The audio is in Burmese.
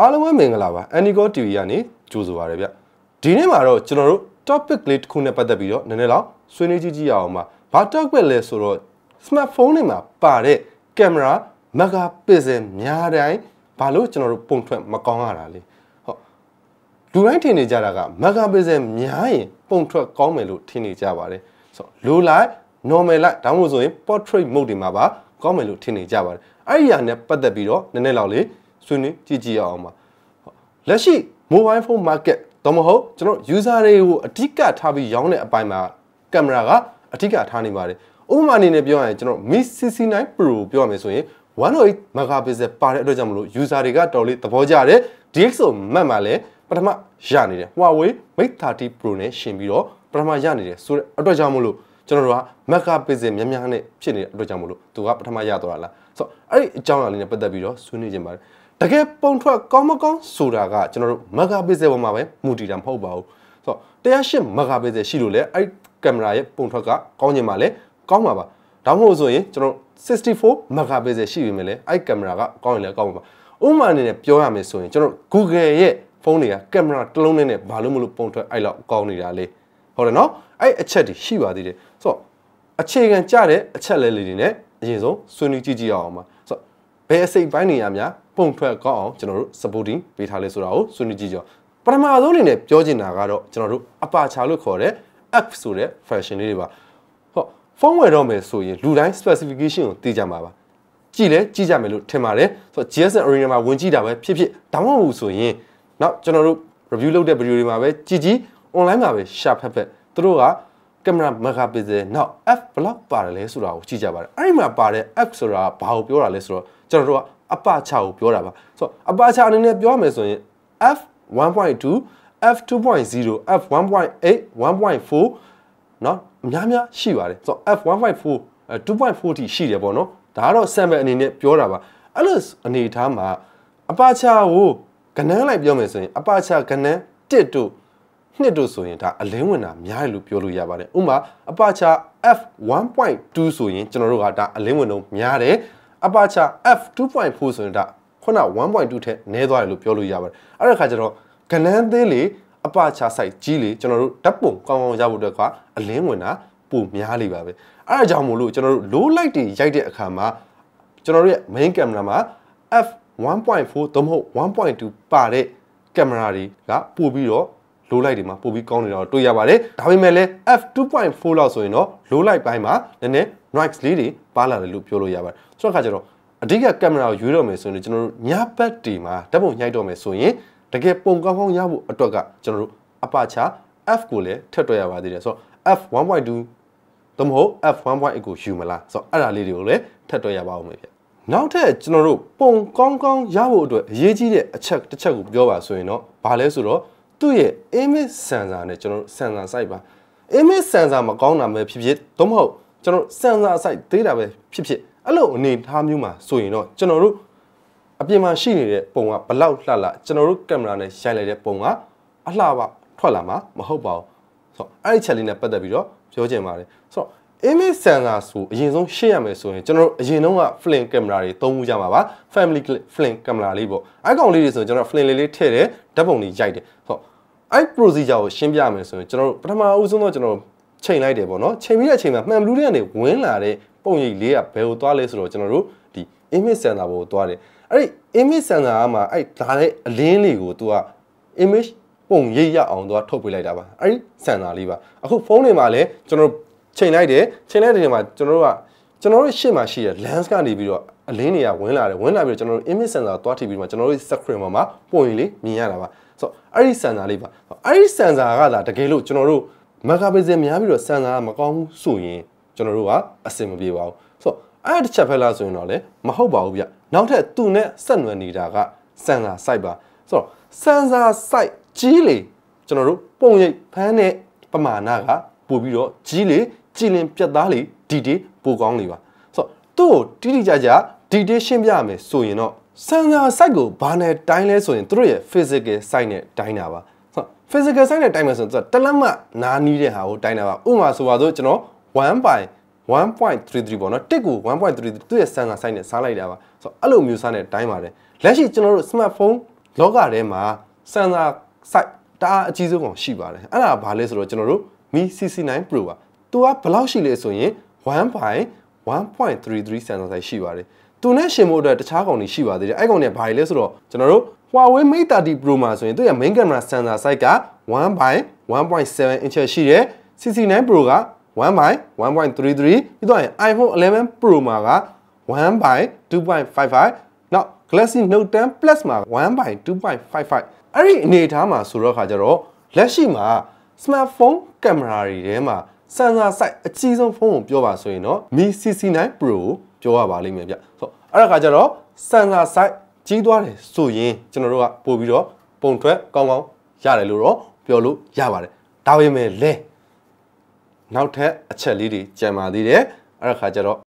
အားလုံးပဲမင်္ဂလာပါ Anigo TV ကနေကြိုဆိုပါရဗျဒီနေ့မှာတော့ကျွန်တော်တို့ topic လေးတစ်ခုနဲ့ပတ်သက်ပြီးတော့နည်းနည်းတော့ဆွေးနွေးကြည့်ကြည့်ရအောင်ပါဘာ topic လဲဆိုတော့ smartphone တွေမှာပါတဲ့ကင်မရာ megapixel များတိုင်းဘာလို့ကျွန်တော်တို့ပုံထွက်မကောင်းရတာလဲဟုတ်လူတိုင်းထင်နေကြတာက megapixel များရင်ပုံထွက်ကောင်းမယ်လို့ထင်နေကြပါတယ်ဆိုတော့လိုလိုက် normal လိုက်ဒါမှမဟုတ်ဆိုရင် portrait mode တွေမှာပါကောင်းမယ်လို့ထင်နေကြပါတယ်အဲ့ဒီအရာနဲ့ပတ်သက်ပြီးတော့နည်းနည်းလောက်လေး ဆွေးနွေးကြည့်ကြည့်ရအောင်ပါလက်ရှိ mobile phone market တော့မဟုတ်ကျွန်တော် user တွေကိုအဓိကထားပြီးရောင်းတဲ့အပိုင်းမှာကင်မရာကအဓိကထားနေပါတယ်ဥပမာအနေနဲ့ပြောရရင်ကျွန်တော် Mi CC9 Pro ပြောရမယ်ဆိုရင်108 megapixel ပါတဲ့အတွက်ကြောင့်မလို့ user တွေကတော်လေးသဘောကျတယ် DxO မှတ်မှလည်းပထမရနေတယ် Huawei Mate 30 Pro နဲ့ရှင်ပြီးတော့ပထမရနေတယ်ဆိုတဲ့အတွက်ကြောင့်မလို့ကျွန်တော်တို့က megapixel များများနဲ့ဖြစ်နေတဲ့အတွက်ကြောင့်မလို့သူကပထမရသွားတာလားဆိုတော့အဲ့ဒီအကြောင်းအရာလေးနဲ့ပတ်သက်ပြီးတော့ဆွေးနွေးခြင်းပါတယ် တကယ်ပုံထွက်ကောင်းမကောင်းဆိုတာကကျွန်တော်တို့ megapixel ပေါ်မှာပဲမူတည်တာမဟုတ်ပါဘူးဆိုတော့108 megapixel ရှိလို့လေအဲ့ကင်မရာရဲ့ပုံထွက်ကကောင်းခြင်းပါလေကောင်းပါပါဒါမှမဟုတ်ဆိုရင်ကျွန်တော်64 megapixel ရှိပြီမယ်လေအဲ့ကင်မရာကကောင်းရင်လည်းကောင်းပါပါဥပမာအနေနဲ့ပြောရမယ်ဆိုရင်ကျွန်တော် Google ရဲ့ဖုန်းတွေကကင်မရာတစ်လုံးနဲ့ဘာလို့မလို့ပုံထွက်အဲ့လောက်ကောင်းနေတာလေဟုတ်တယ်နော်အဲ့အချက်တွေရှိပါသေးတယ်ဆိုတော့အခြေခံကြတဲ့အချက်လဲလေးတွေနဲ့အရင်ဆုံးဆွေးနွေးကြည့်ကြည့်အောင်ပါဆိုတော့ ဘယ်အစိတ်ပိုင်းနေရများပုံထွက်ကောင်းအောင်ကျွန်တော်တို့ supporting ပေးထားလဲဆိုတာကိုဆွေးနွေးကြည့်ကြအောင်ပထမဆုံးအနေနဲ့ပြောချင်တာကတော့ကျွန်တော်တို့အပါချာလို့ခေါ်တဲ့ app ဆိုတဲ့ function လေးတွေပါဟုတ်ဖုန်းဝယ်တော့မယ်ဆိုရင်လူတိုင်း specification ကိုသိကြမှာပါကြည့်လဲကြည့်ကြမယ်လို့ထင်ပါတယ်ဆိုတော့ GSM Arena မှာဝင်ကြည့်တာပဲဖြစ်ဖြစ်ဒါမှမဟုတ်ဆိုရင်နောက်ကျွန်တော်တို့ review လုပ်တဲ့ video တွေမှာပဲကြည့်ကြည့် online မှာပဲရှာဖက်ဖက်သူတို့က ကင်မရာ megapixel နောက် f ဘလောက်ပါတယ်လဲဆိုတာကိုကြည့်ကြပါတယ်အဲ့ဒီမှာပါတဲ့ f ဆိုတာဘာကိုပြောတာလဲဆိုတော့ကျွန်တော်တို့ကအပချကိုပြောတာပါဆိုတော့အပချအနေနဲ့ပြောမယ်ဆိုရင် f 1.2 f 2.0 f 1.8 1.4เนาะအများများရှိပါတယ်ဆိုတော့ f 1.4 2.4ထိရှိတယ်ပေါ့နော်ဒါကတော့ sample အနေနဲ့ပြောတာပါအဲ့လိုအနေထားမှာအပချကိုကနန်းလိုက်ပြောမယ်ဆိုရင်အပချကနန်း1တို့ နှစ်တို့ဆိုရင်ဒါအလင်းဝင်တာများတယ်လို့ပြောလို့ရပါတယ်ဥပမာအပချ f 1.2ဆိုရင်ကျွန်တော်တို့ကဒါအလင်းဝင်တော့များတယ်အပါချာ f 2.4ဆိုရင်ဒါခုန1.2ထက်နည်းသွားတယ်လို့ပြောလို့ရပါတယ်အဲ့ဒါခါကျတော့ကနန်းသေးလေအပါချာ site ကြီးလေကျွန်တော်တို့ဓာတ်ပုံကောင်းကောင်းရဖို့အတွက်ကအလင်းဝင်တာပိုများလိပါပဲအဲ့ဒါကြောင့်မို့လို့ကျွန်တော်တို့ low light တွေရိုက်တဲ့အခါမှာကျွန်တော်တို့ရဲ့ main camera မှာ f 1.4သို့မဟုတ်1.2ပါတဲ့ကင်မရာတွေကပို့ပြီးတော့ low light တွေမှာပို့ပြီးကောင်းနေတာတွေ့ရပါတယ်ဒါပေမဲ့လည်း f 2.4 လောက်ဆိုရင်တော့ low light ဘိုင်းမှာနည်းနည်း noise လေးတွေပါလာတယ်လို့ပြောလို့ရပါတယ်ဆိုတော့ခါကျတော့အဓိကကင်မရာကိုရွေးတော့မယ်ဆိုရင်ကျွန်တော်တို့ညဘက်တီမှာဓာတ်ပုံညှိုက်တော့မယ်ဆိုရင်တကယ်ပုံကောင်းကောင်းရဖို့အတွက်ကကျွန်တော်တို့အပါချာ f ကိုလည်းထပ်တွက်ရပါသေးတယ်ဆိုတော့ f 1.2သို့မဟုတ် f 1.8ကိုယူမလားဆိုတော့အဲ့ဒါလေးတွေကိုလည်းထပ်တွက်ရပါအောင်မယ်ဗျနောက်ထပ်ကျွန်တော်တို့ပုံကောင်းကောင်းရဖို့အတွက်အရေးကြီးတဲ့အချက်တစ်ချက်ကိုပြောပါဆိုရင်တော့ဘာလဲဆိုတော့ သူ့ရဲ့ image sensor နဲ့ကျွန်တော်တို့ sensor site ပါ image sensor မကောင်းတာပဲဖြစ်ဖြစ်သို့မဟုတ်ကျွန်တော် sensor site သေးတာပဲဖြစ်ဖြစ်အဲ့လိုအနေထားမျိုးမှာဆိုရင်တော့ကျွန်တော်တို့အပြင်မှာရှိနေတဲ့ပုံကဘလောက်လှလှကျွန်တော်တို့ကင်မရာနဲ့ရိုက်လိုက်တဲ့ပုံကအလှပထွက်လာမှာမဟုတ်ပါဘူးဆိုတော့အဲ့ဒီချက်လေးနဲ့ပတ်သက်ပြီးတော့ပြောချင်ပါတယ်ဆိုတော့ image sensor ဆိုအရင်ဆုံးရှင်းရမယ်ဆိုရင်ကျွန်တော်တို့အရင်တုန်းက film camera တွေသုံးမှုကြမှာပါ family film camera လေးပေါ့အဲ့ကောင်လေးတွေဆိုရင်ကျွန်တော် film လေးလေးထည့်တယ်ဓာတ်ပုံလေးရိုက်တယ်ဆိုတော့အဲ့ procedure ကိုရှင်းပြမယ်ဆိုရင်ကျွန်တော်တို့ပထမအဦးဆုံးတော့ကျွန်တော်ချိန်လိုက်တယ်ပေါ့နော်ချိန်ပြီးတဲ့အချိန်မှာမှန်ဘလူးတွေကနေဝင်လာတဲ့ပုံရိပ်လေးကဘယ်ကိုသွားလဲဆိုတော့ကျွန်တော်တို့ဒီ image sensor ဘောကိုသွားတယ်အဲ့ဒီ image sensor ကမှအဲ့ဒါတဲ့အလင်းလေးကို तू က image ပုံရိပ်ရအောင် तू ကထုတ်ပေးလိုက်တာပါအဲ့ဒီ sensor လေးပါအခုဖုန်းတွေမှာလည်းကျွန်တော် ချိန်လိုက်တယ်ချိန်လိုက်တဲ့ချိန်မှာကျွန်တော်တို့ကကျွန်တော်တို့ရှေ့မှာရှိတဲ့ lens ကနေပြီးတော့အလင်းတွေကဝင်လာတယ်ဝင်လာပြီးတော့ကျွန်တော်တို့ image sensor သွားထိပ်ပြီးမှကျွန်တော်တို့ screen ပေါ်မှာပုံရိပ်လေးမြင်ရတာပါဆိုတော့အဲ့ဒီ sensor လေးပါအဲ့ဒီ sensor ကသာတကယ်လို့ကျွန်တော်တို့ megapixel များပြီးတော့ sensor ကမကောင်းဘူးဆိုရင်ကျွန်တော်တို့ကအဆင်မပြေပါဘူးဆိုတော့အဲ့တစ်ချက်ဖက်လားဆိုရင်တော့လေမဟုတ်ပါဘူးဗျနောက်ထပ်သူနဲ့ဆက်နွယ်နေတာက sensor site ပါဆိုတော့ sensor site ကြီးလေကျွန်တော်တို့ပုံရိပ်ဖမ်းတဲ့ပမာဏကပို့ပြီးတော့ကြီးလေ ကြည်လင်ပြတ်သားလေဒီတေးပိုကောင်းလေပါဆိုတော့သူ့ကိုတိတိကျကျဒီတေးရှင်းပြရမယ်ဆိုရင်တော့ sensor site ကိုဘာနဲ့တိုင်းလဲဆိုရင်တို့ရဲ့ physical site နဲ့တိုင်းတာပါဆိုတော့ physical site နဲ့တိုင်းမယ်ဆိုရင်တလက်မှနားနီးတဲ့ဟာကိုတိုင်းတာပါဥပမာဆိုပါဆိုကျွန်တော်1 by 1.33ပေါ့နော်တစ်ကို1.33သူ့ရဲ့ sensor size နဲ့စားလိုက်တာပါဆိုတော့အဲ့လိုမျိုးစားနဲ့တိုင်းပါတယ်လက်ရှိကျွန်တော်တို့ smartphone လောကထဲမှာစန်ဆာ site တအားအကြီးဆုံးကောင်ရှိပါတယ်အဲ့ဒါဘာလဲဆိုတော့ကျွန်တော်တို့ Mi CC9 Pro ပါ သူကဘယ်လောက်ရှိလဲဆိုရင်1 by 1.33 sensor size ရှိပါတယ်သူနဲ့ရှင်ဖို့အတွက်တခြားကောင်တွေရှိပါသေးတယ်အဲ့ကောင်တွေကဘာလဲဆိုတော့ကျွန်တော်တို့ Huawei Mate 30 Pro မှာဆိုရင်သူရဲ့ main camera sensor size က1 by 1.7 inch ရှိတယ် CC9 Pro က1 by 1.33ပြီးတော့ iPhone 11 Pro မှာက1 by 2.55နောက် Galaxy Note 10 Plus မှာ1 by 2.55အဲ့ဒီအနေအထားမှာဆိုတော့ခါကြတော့လက်ရှိမှာ smartphone camera တွေထဲမှာ sensor size အကြီးဆုံးဖုန်းကိုပြောပါဆိုရင်တော့ Mi CC9 Pro ကိုပြောရပါလိမ့်မယ်ဗျဆိုအဲ့ဒါခါကြတော့ sensor size ကြီးသွားတယ်ဆိုရင်ကျွန်တော်တို့ကပို့ပြီးတော့ပုံထွက်ကောင်းကောင်းရတယ်လို့တော့ပြောလို့ရပါတယ်ဒါပေမဲ့လဲနောက်ထပ်အချက်လေးတွေကြံပါသေးတယ်အဲ့ဒါခါကျတော့